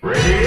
Ready?